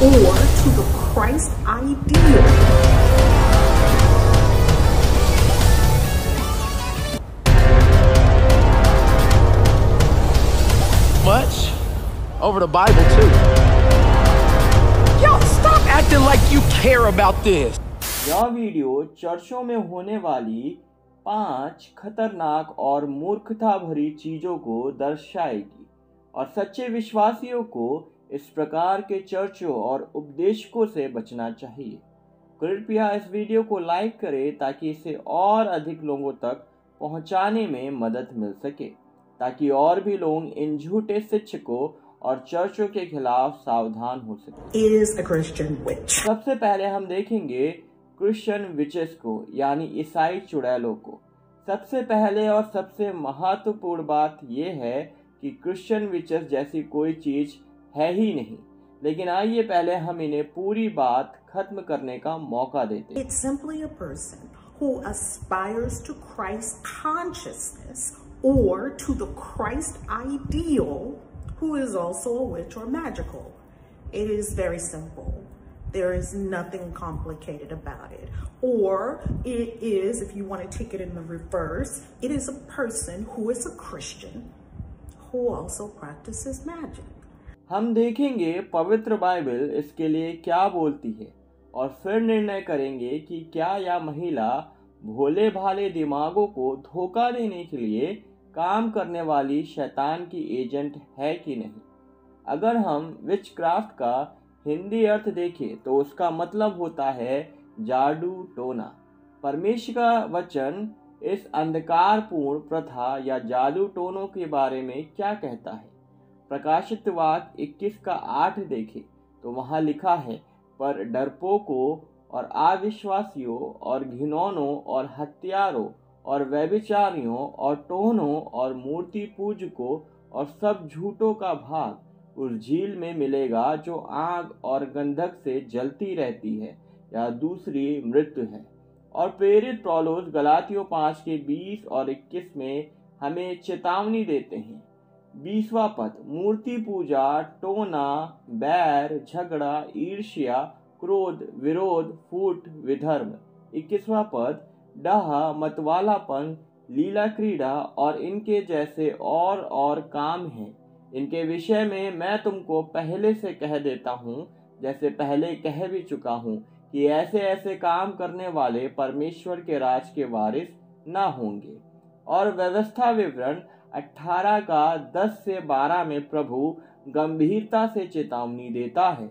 or to the Christ ideal? Much over the Bible, too. Yo, stop acting like you care about this. यह video चर्चों में होने वाली पाँच खतरनाक और मूर्खता भरी चीज़ों को दर्शाएगी और सच्चे विश्वासियों को इस प्रकार के चर्चों और उपदेशकों से बचना चाहिए। कृपया इस वीडियो को लाइक करें ताकि इसे और अधिक लोगों तक पहुँचाने में मदद मिल सके ताकि और भी लोग इन झूठे शिक्षकों और चर्चों के खिलाफ सावधान हो सके. सबसे पहले हम देखेंगे क्रिश्चियन विचेस को यानी ईसाई चुड़ैलों को। सबसे पहले और सबसे महत्वपूर्ण बात यह है कि क्रिश्चियन विचेस जैसी कोई चीज़ है ही नहीं लेकिन आइए पहले हम इन्हें पूरी बात खत्म करने का मौका देते हैं It's simply a person who aspires to Christ consciousness or to the Christ ideal who is also a witch or magical. It is very simple. There is nothing complicated about it. Or it is, if you want to take it in the reverse, it is a person who is a Christian who also practices magic. हम देखेंगे पवित्र Bible इसके लिए क्या बोलती है और फिर निर्णय करेंगे कि क्या यह महिला भोले भाले दिमागों को धोखा देने के लिए काम करने वाली शैतान की एजेंट है कि नहीं। अगर हम विच क्राफ्ट का हिंदी अर्थ देखें तो उसका मतलब होता है जादू टोना। परमेश्वर का वचन इस अंधकारपूर्ण प्रथा या जादू टोनों के बारे में क्या कहता है? प्रकाशित वाक 21 का आठ देखें तो वहाँ लिखा है, पर डरपोकों और अविश्वासियों और घिनौनों और हत्यारों और व्यभिचारियों और टोहनों और मूर्ति पूजकों और सब झूठों का भाग उस झील में मिलेगा जो आग और गंधक से जलती रहती है, या दूसरी मृत्यु है। और प्रेरित प्रौलोस गलातियों पाँच के बीस और इक्कीस में हमें चेतावनी देते हैं बीसवा पद, मूर्ति पूजा, टोना, बैर, झगड़ा, ईर्ष्या, क्रोध, विरोध, फूट, विधर्म। इक्कीसवा पद, डह, मतवालापन, लीला क्रीड़ा और इनके जैसे और और काम हैं। इनके विषय में मैं तुमको पहले से कह देता हूँ, जैसे पहले कह भी चुका हूँ, कि ऐसे ऐसे काम करने वाले परमेश्वर के राज के वारिस न होंगे। और व्यवस्था विवरण 18 का 10 से 12 में प्रभु गंभीरता से चेतावनी देता है।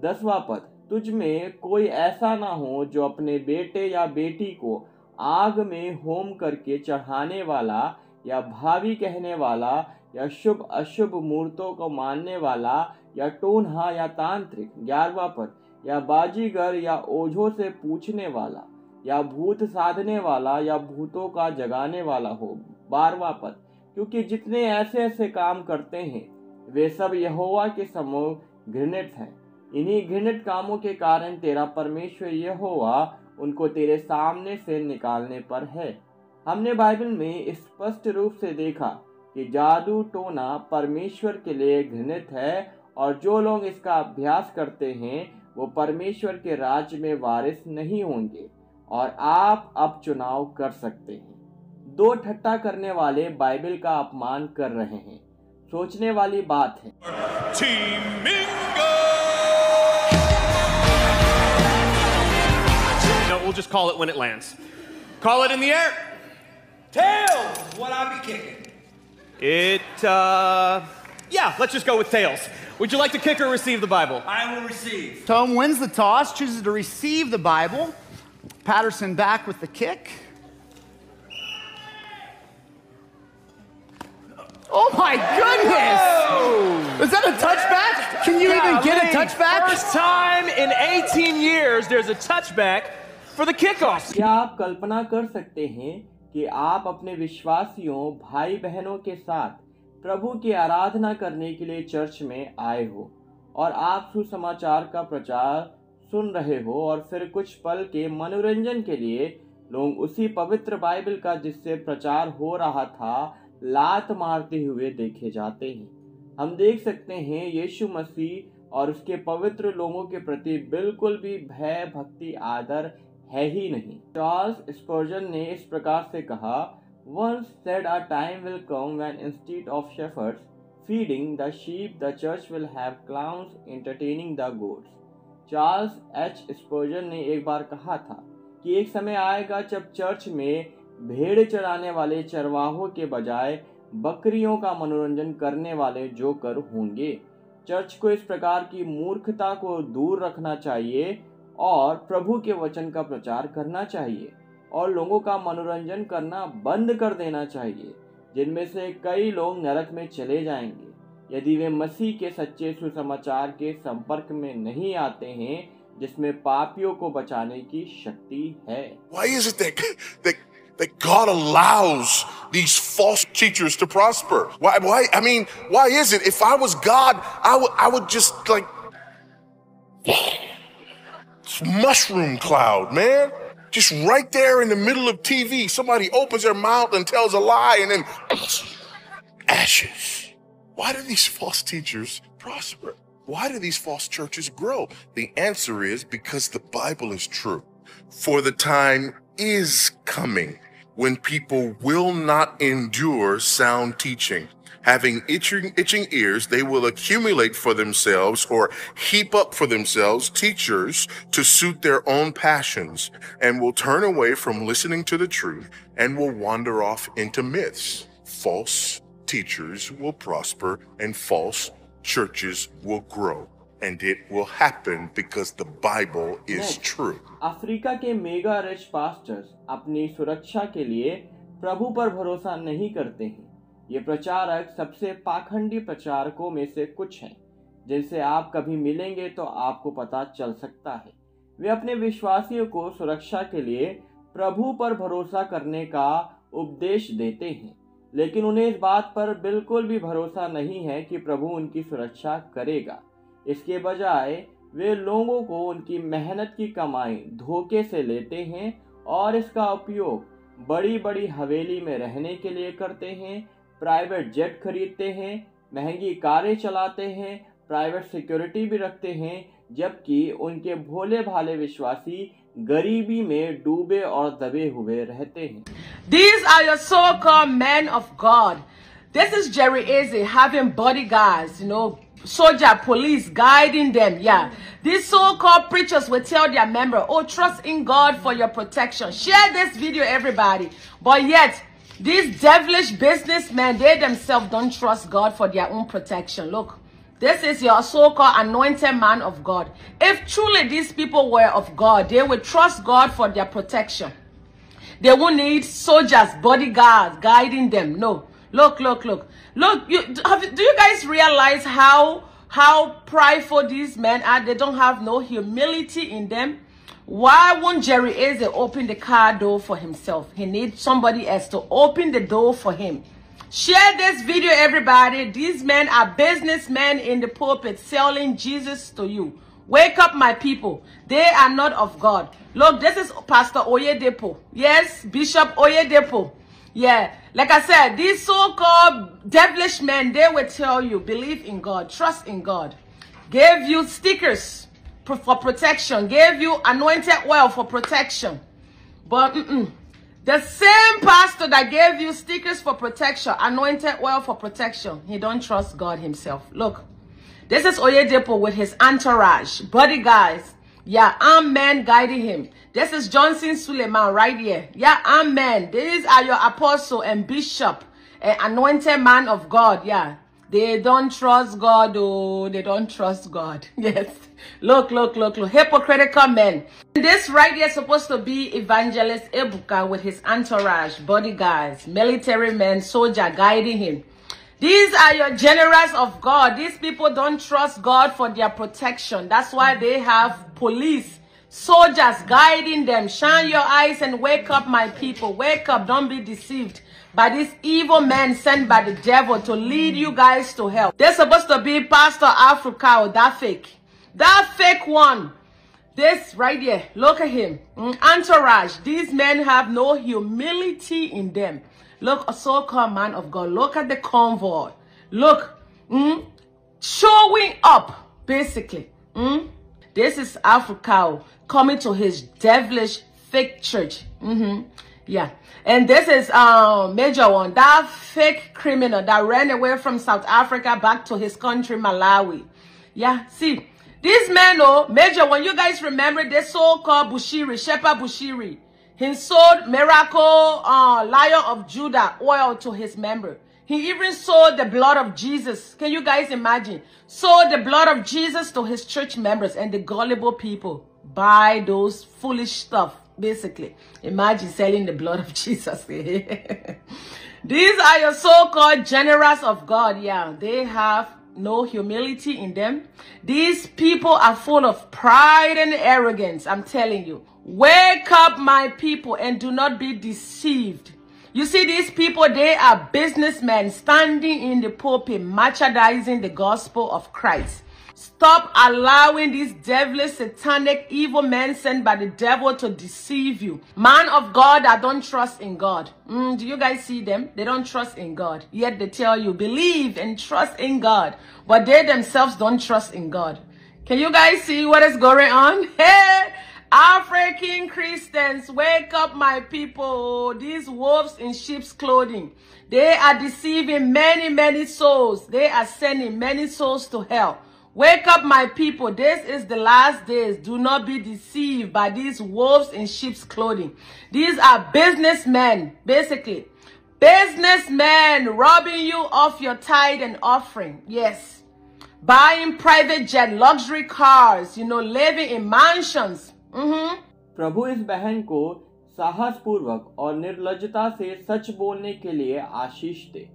दसवां पद, तुझ में कोई ऐसा ना हो जो अपने बेटे या बेटी को आग में होम करके चढ़ाने वाला या भावी कहने वाला या शुभ अशुभ मूर्तों को मानने वाला या टोनहा या तांत्रिक, ग्यारहवा पद, या बाजीगर या ओझों से पूछने वाला या भूत साधने वाला या भूतों का जगाने वाला हो। बारवा पद क्योंकि जितने ऐसे ऐसे काम करते हैं, वे सब यहोवा के समूह घृणित हैं। इन्हीं घृणित कामों के कारण तेरा परमेश्वर यहोवा उनको तेरे सामने से निकालने पर है। हमने बाइबल में स्पष्ट रूप से देखा कि जादू टोना परमेश्वर के लिए घृणित है और जो लोग इसका अभ्यास करते हैं, वो परमेश्वर के राज्य में वारिस नहीं होंगे और आप अब चुनाव कर सकते हैं। दो ठट्टा करने वाले बाइबल का अपमान कर रहे हैं सोचने वाली बात है Team Mingo! No, we'll just call it when it lands. Call it in the air. Tails, what I be kicking? It, uh, yeah, let's just go with tails. Would you like to kick or receive the Bible? I will receive. Tome wins the toss, chooses to receive the Bible. Patterson back with the kick. Oh my goodness! Whoa. Is that a touchback? Can you yeah, even get a touchback? First time in 18 years there's a touchback for the kickoff. क्या आप कल्पना कर सकते हैं कि आप अपने विश्वासियों भाई बहनों के साथ प्रभु की आराधना करने के लिए चर्च में आए हो और आप सुसमाचार का प्रचार सुन रहे हो और फिर कुछ पल के मनोरंजन के लिए लोग उसी पवित्र बाइबल का जिससे प्रचार हो रहा था लात मारते हुए देखे जाते हैं। हम देख सकते हैं यीशु मसीह और उसके पवित्र लोगों के प्रति बिल्कुल भी भय, भक्ति, आदर है ही नहीं। चार्ल्स स्पर्जन ने इस प्रकार से कहा, once said, a time will come when instead of shepherds feeding, the sheep, the church will have clowns entertaining the goats. Charles H Spurgeon ने एक बार कहा था कि एक समय आएगा जब चर्च में भेड़ चराने वाले चरवाहों के बजाय बकरियों का मनोरंजन करने वाले जोकर होंगे। चर्च को इस प्रकार की मूर्खता को दूर रखना चाहिए और प्रभु के वचन का प्रचार करना चाहिए और लोगों का मनोरंजन करना बंद कर देना चाहिए जिनमें से कई लोग नरक में चले जाएँगे। यदि वे मसीह के सच्चे सुसमाचार के संपर्क में नहीं आते हैं जिसमें पापियों को बचाने की शक्ति है। Why is it that, that, that God allows these false teachers to prosper? Why, why, I mean, why is it? If I was God, I would, I would just like, mushroom cloud, man. Just right there in the middle of TV, somebody opens their mouth and tells a lie and then ashes. Why do these false teachers prosper? Why do these false churches grow? The answer is because the Bible is true. For the time is coming when people will not endure sound teaching. Having itching, itching ears, they will accumulate for themselves or heap up for themselves teachers to suit their own passions and will turn away from listening to the truth and will wander off into myths. False teachers will prosper and false churches will grow. And it will happen because the Bible is true. Africa के mega rich pastors अपनी सुरक्षा के लिए प्रभु पर भरोसा नहीं करते हैं। ये प्रचारक सबसे पाखंडी प्रचारकों में से कुछ हैं। जिनसे आप कभी मिलेंगे तो आपको पता चल सकता है। वे अपने विश्वासियों को सुरक्षा के लिए प्रभु पर भरोसा करने का उपदेश देते हैं। लेकिन उन्हें इस बात पर बिल्कुल भी भरोसा नहीं है कि प्रभु उनकी सुरक्षा करेगा। इसके बजाय वे लोगों को उनकी मेहनत की कमाई धोखे से लेते हैं और इसका उपयोग बड़ी बड़ी हवेली में रहने के लिए करते हैं प्राइवेट जेट खरीदते हैं महँगी कारें चलाते हैं प्राइवेट सिक्योरिटी भी रखते हैं जबकि उनके भोले भाले विश्वासी गरीबी में डूबे और दबे हुए रहते हैं These are your so-called men of God. This is Jerry Eze having bodyguards, you know, soldier, police guiding them. Yeah. These so-called preachers will tell their member, oh, trust in God for your protection. Share this video, everybody. But yet, these devilish businessmen, they themselves don't trust God for their own protection. Look, this is your so-called anointed man of God. If truly these people were of God, they would trust God for their protection. They won't need soldiers, bodyguards guiding them. No. Look, look, look. Look, you have do you guys realize how how prideful these men are? They don't have no humility in them. Why won't Jerry Eze open the car door for himself? He needs somebody else to open the door for him. Share this video, everybody. These men are businessmen in the pulpit selling Jesus to you. Wake up, my people. They are not of God. Look, this is Pastor Oyedepo. Yes, Bishop Oyedepo. Yeah, like I said, these so-called devilish men, they will tell you, believe in God, trust in God. Gave you stickers for protection. Gave you anointed oil for protection. But mm-mm. the same pastor that gave you stickers for protection, anointed oil for protection, he don't trust God himself. Look, this is Oyedepo with his entourage, bodyguards. Yeah, I'm guiding him. This is Johnson Suleiman right here. Yeah, I'm. These are your apostle and bishop, and anointed man of God. Yeah, they don't trust God. Oh, they don't trust God. Yes. Look, look, look, look. Hypocritical men. This right here is supposed to be evangelist Ebuka with his entourage, bodyguards, military men, soldier guiding him. These are your generals of God. These people don't trust God for their protection. That's why they have police, soldiers guiding them. Shine your eyes and wake up, my people. Wake up. Don't be deceived by these evil men sent by the devil to lead you guys to hell. They're supposed to be Pastor Africa, or that fake. That fake one. This right here, look at him. Mm, Entourage. These men have no humility in them. Look, a so-called man of God. Look at the convoy. Look, mm, showing up. basically. Mm? This is Africa coming to his devilish fake church. Mm-hmm. Yeah. And this is um major one. That fake criminal that ran away from South Africa back to his country, Malawi. Yeah. See, these men, oh, major one, you guys remember the so-called Bushiri, Shepherd Bushiri. He sold miracle uh, Lion of Judah oil to his member. He even sold the blood of Jesus. Can you guys imagine? Sold the blood of Jesus to his church members and the gullible people buy those foolish stuff, basically. Imagine selling the blood of Jesus. These are your so-called generals of God. Yeah, they have no humility in them. These people are full of pride and arrogance. I'm telling you. Wake up, my people, and do not be deceived. You see, these people, they are businessmen standing in the pulpit, merchandising the gospel of Christ. Stop allowing these devilish, satanic, evil men sent by the devil to deceive you. Man of God that don't trust in God. Mm, do you guys see them? They don't trust in God. Yet they tell you, believe and trust in God. But they themselves don't trust in God. Can you guys see what is going on? Hey! African Christians, wake up my people. These wolves in sheep's clothing. They are deceiving many, many souls. They are sending many souls to hell. Wake up my people. This is the last days. Do not be deceived by these wolves in sheep's clothing. These are businessmen, basically. Businessmen robbing you of your tithe and offering. Yes. Buying private jet, luxury cars, you know, living in mansions. Mm-hmm. प्रभु इस बहन को साहस पूर्वक और निर्लजता से सच बोलने के लिए आशीष दे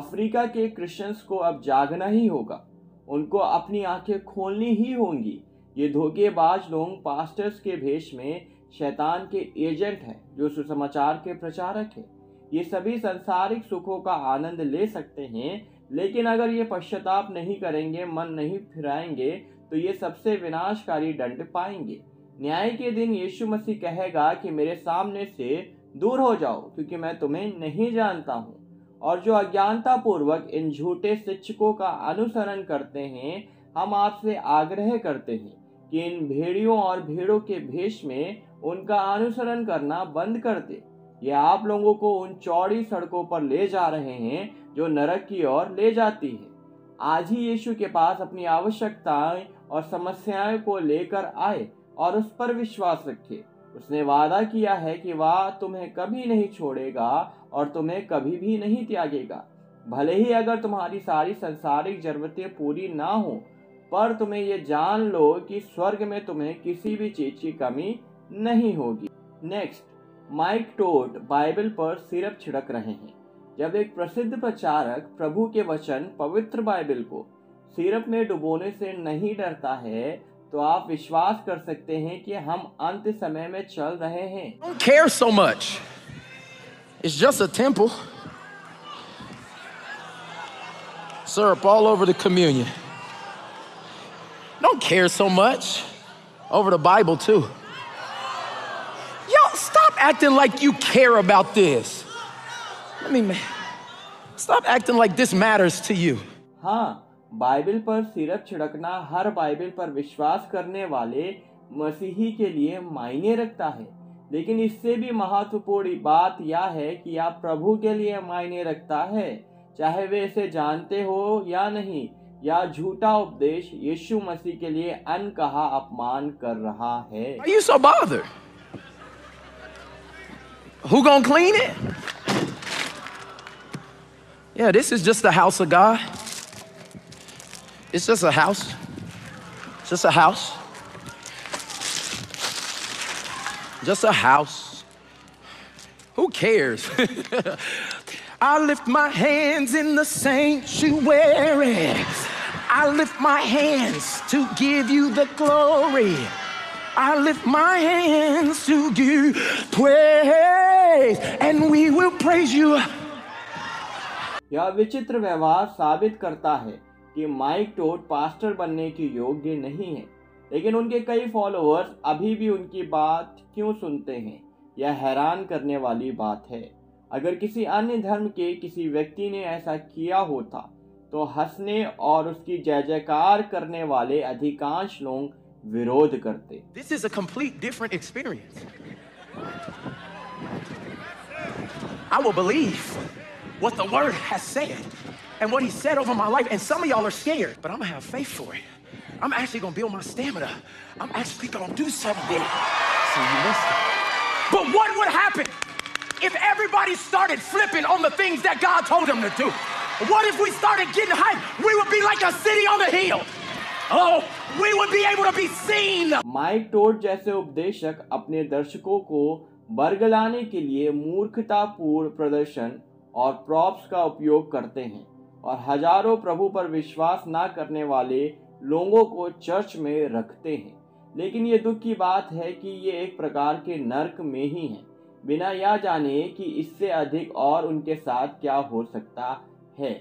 अफ्रीका के क्रिश्चियंस को अब जागना ही होगा उनको अपनी आँखें खोलनी ही होंगी। ये धोखेबाज लोग पास्टर्स के भेष में शैतान के एजेंट हैं, जो सुसमाचार के प्रचारक हैं। ये सभी संसारिक सुखों का आनंद ले सकते हैं, लेकिन अगर ये पश्चाताप नहीं करेंगे, मन नहीं फिराएँगे तो ये सबसे विनाशकारी दंड पाएँगे। न्याय के दिन यीशु मसीह कहेगा कि मेरे सामने से दूर हो जाओ, क्योंकि मैं तुम्हें नहीं जानता हूँ। और जो अज्ञानता पूर्वक इन झूठे शिक्षकों का अनुसरण करते हैं, हम आपसे आग्रह करते हैं कि इन भेड़ियों और भेड़ों के भेष में उनका अनुसरण करना बंद कर दे। ये आप लोगों को उन चौड़ी सड़कों पर ले जा रहे हैं, जो नरक की ओर ले जाती है। आज ही यीशु के पास अपनी आवश्यकताएँ और समस्याएँ को लेकर आए और उस पर विश्वास रखे। उसने वादा किया है कि वह तुम्हें कभी नहीं छोड़ेगा और तुम्हें कभी भी नहीं त्यागेगा। भले ही अगर तुम्हारी सारी संसारिक जरूरतें पूरी ना हो, पर तुम्हें ये जान लो कि स्वर्ग में तुम्हें किसी भी चीज़ की कमी नहीं होगी। नेक्स्ट माइक टोट बाइबल पर सिरप छिड़क रहे हैं। जब एक प्रसिद्ध प्रचारक प्रभु के वचन पवित्र बाइबल को सिरप में डुबोने से नहीं डरता है तो आप विश्वास कर सकते हैं कि हम अंत समय में चल रहे हैं। It's just a temple. Syrup all over the communion. Don't care so much. Over the Bible, too. Yo, stop acting like you care about this. I mean, man, stop acting like this matters to you. हाँ Bible पर syrup छिड़कना हर Bible पर विश्वास करने वाले मसीही के लिए मायने रखता है लेकिन इससे भी महत्वपूर्ण बात यह है कि आप प्रभु के लिए मायने रखता है, चाहे वे इसे जानते हो या नहीं, या झूठा उपदेश यीशु मसीह के लिए अनकहा अपमान कर रहा है। Just a house. Who cares? I lift my hands in the sanctuary. I lift my hands to give you the glory. I lift my hands to give praise, and we will praise you. यह विचित्र व्यवहार साबित करता है कि mic टोट pastor बनने के योग्य नहीं है लेकिन उनके कई फॉलोअर्स अभी भी उनकी बात क्यों सुनते हैं यह हैरान करने वाली बात है। अगर किसी अन्य धर्म के किसी व्यक्ति ने ऐसा किया होता तो हंसने और उसकी जय जयकार करने वाले अधिकांश लोग विरोध करते। This is complete different experience I believe What the word has said, and what he said over my. I'm actually gonna build my stamina. I'm actually gonna do something. So you missed it. But what would happen if everybody started flipping on the things that God told them to do? What if we started getting hyped? We would be like a city on the hill. Oh, we would be able to be seen. Mike Todd जैसे उपदेशक अपने दर्शकों को बरगलाने के लिए मूर्खतापूर्ण प्रदर्शन और प्रॉप्स का उपयोग करते हैं और हजारों प्रभु पर विश्वास न करने वाले लोगों को चर्च में रखते हैं। लेकिन ये दुख की बात है कि ये एक प्रकार के नर्क में ही हैं। बिना यह जाने कि इससे अधिक और उनके साथ क्या हो सकता है।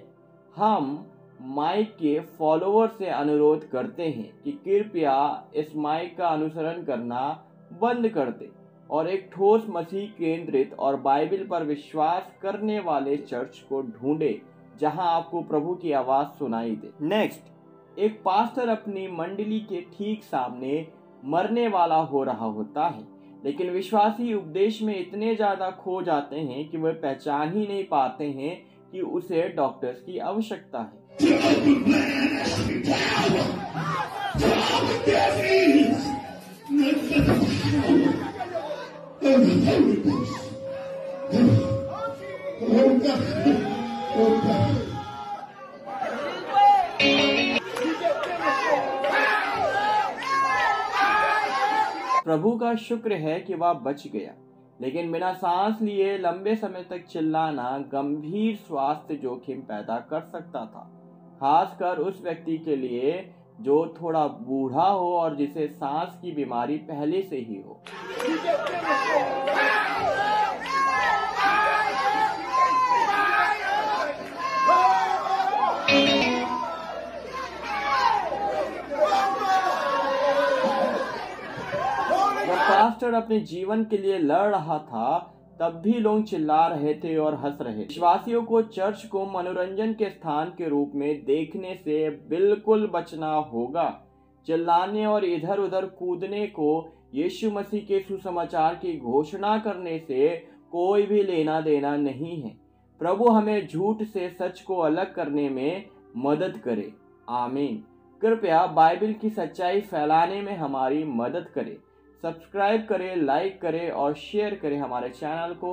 हम माइक के फॉलोअर से अनुरोध करते हैं कि कृपया इस माइक का अनुसरण करना बंद कर दे और एक ठोस मसीह केंद्रित और बाइबल पर विश्वास करने वाले चर्च को ढूंढे, जहाँ आपको प्रभु की आवाज़ सुनाई दे। नेक्स्ट एक पास्टर अपनी मंडली के ठीक सामने मरने वाला हो रहा होता है। लेकिन विश्वासी उपदेश में इतने ज़्यादा खो जाते हैं कि वे पहचान ही नहीं पाते हैं कि उसे डॉक्टर्स की आवश्यकता है। प्रभु का शुक्र है कि वह बच गया। लेकिन बिना सांस लिए लंबे समय तक चिल्लाना गंभीर स्वास्थ्य जोखिम पैदा कर सकता था, खासकर उस व्यक्ति के लिए जो थोड़ा बूढ़ा हो और जिसे सांस की बीमारी पहले से ही हो। जब पास्टर अपने जीवन के लिए लड़ रहा था, तब भी लोग चिल्ला रहे थे और हंस रहे विश्वासियों को चर्च को मनोरंजन के स्थान के रूप में देखने से बिल्कुल बचना होगा। चिल्लाने और इधर उधर कूदने को यीशु मसीह के सुसमाचार की घोषणा करने से कोई भी लेना देना नहीं है। प्रभु हमें झूठ से सच को अलग करने में मदद करे। आमीन। कृपया बाइबल की सच्चाई फैलाने में हमारी मदद करें। सब्सक्राइब करें लाइक करें और शेयर करें हमारे चैनल को।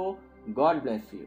God bless you.